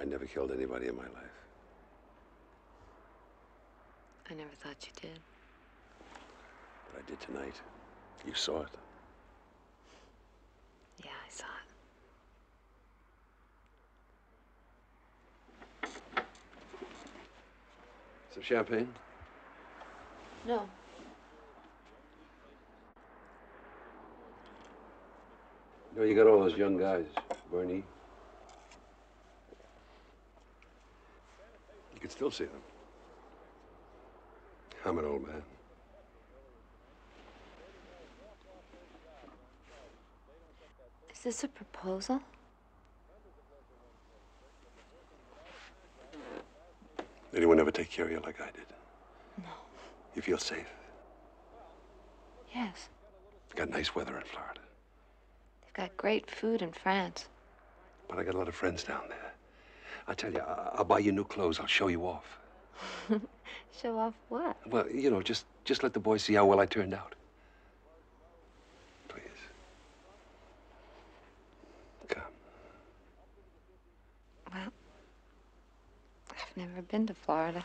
I never killed anybody in my life. I never thought you did. But I did tonight. You saw it. Yeah, I saw it. Some champagne? No. You know, you got all those young guys, Bernie. Can still see them. I'm an old man. Is this a proposal? Anyone ever take care of you like I did? No. You feel safe? Yes. Got nice weather in Florida. They've got great food in France. But I got a lot of friends down there. I tell you, I- I'll buy you new clothes. I'll show you off. Show off what? Well, you know, just just let the boys see how well I turned out. Please. Come. Well, I've never been to Florida.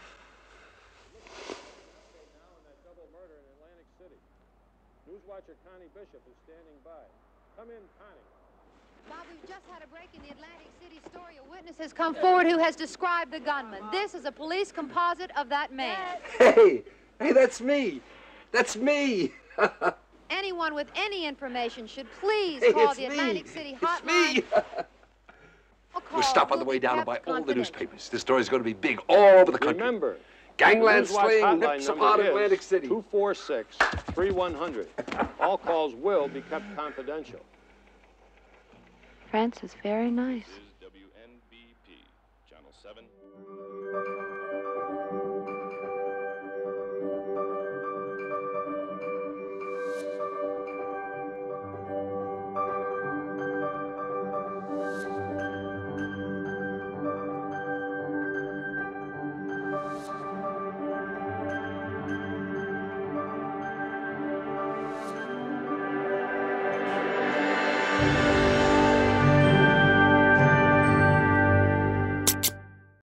double murder in Atlantic City. Newswatcher Connie Bishop is standing by. Come in, Connie. Bob, we've just had a break in the Atlantic City story. A witness has come forward who has described the gunman. This is a police composite of that man. Hey, hey, that's me. That's me. Anyone with any information should please Hey, call the me. Atlantic City hotline. It's hotline. me. Or call We'll stop on the way down and buy kept all the newspapers. This story's going to be big all over the country. Remember, Gangland Newswatch sling, nips number apart is Atlantic City. 246 3100. All calls will be kept confidential. France is very nice.